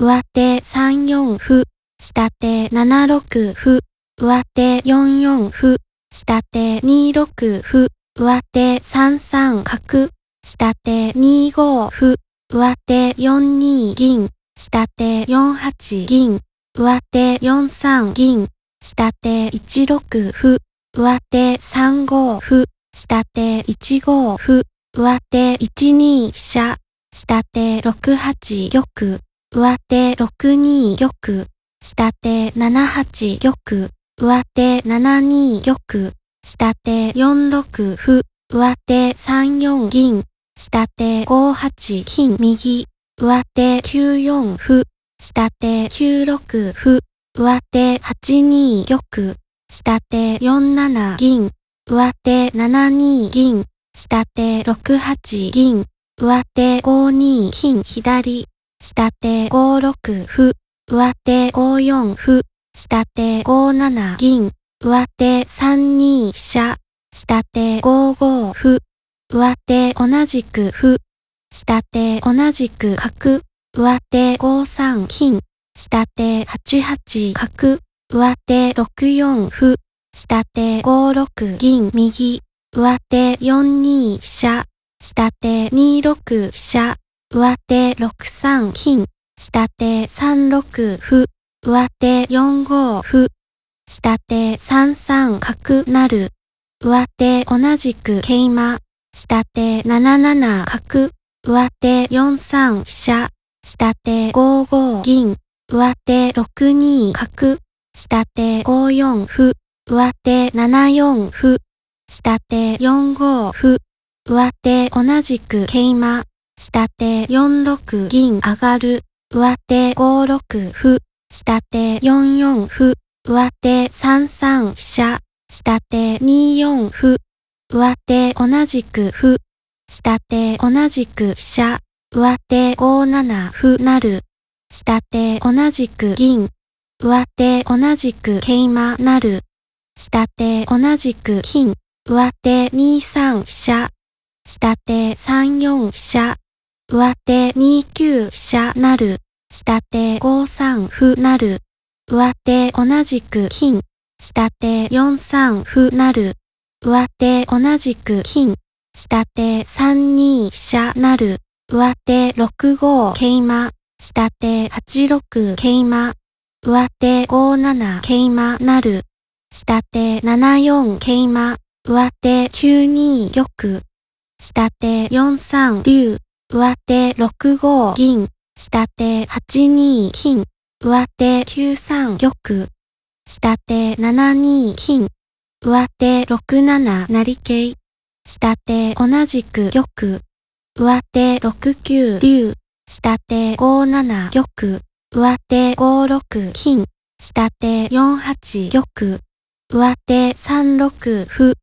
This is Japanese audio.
上手3四歩、下手7六歩、上手4四歩、下手2六歩、上手3三角、下手2五歩、上手4二銀、下手4八銀、上手4三銀、下手1六歩、上手3五歩、下手1五歩、上手1二飛車、下手6八玉、上手6二玉、下手7八玉、上手7二玉、下手4六歩、上手3四銀、下手5八金右、上手9四歩、下手9六歩、上手8二玉、下手4七銀、上手7二銀、下手6八銀、上手5二金。左、下手5六歩、上手5四歩、下手5七銀、上手3二飛車、下手5五歩、上手同じく歩、下手同じく角、上手5三金、下手8八角、上手6四歩、下手5六銀右、上手4二飛車、下手2六飛車、上手6三金、下手3六歩、上手4五歩、下手3三角なる、上手同じく桂馬、下手7七角、上手4三飛車、下手5五銀、上手6二角、下手5四歩、上手7四歩、下手4五歩、上手同じく桂馬、下手4六銀上がる、上手5六歩、下手4四歩、上手3三飛車、下手2四歩、上手同じく歩、下手同じく飛車、上手5七歩なる、下手同じく銀、上手同じく桂馬なる、下手同じく金、上手2三飛車、下手3四飛車、上手2九飛車なる、下手5三歩なる、上手同じく金、下手4三歩なる、上手同じく金、下手3二飛車なる、上手6五桂馬、下手8六桂馬、上手5七桂馬なる、下手7四桂馬、上手9二玉、下手4三竜、上手6五銀、下手8二金、上手9三玉、下手7二金、上手6七成桂、下手同じく玉、上手6九竜、下手5七玉、上手5六金、下手4八玉、上手3六歩、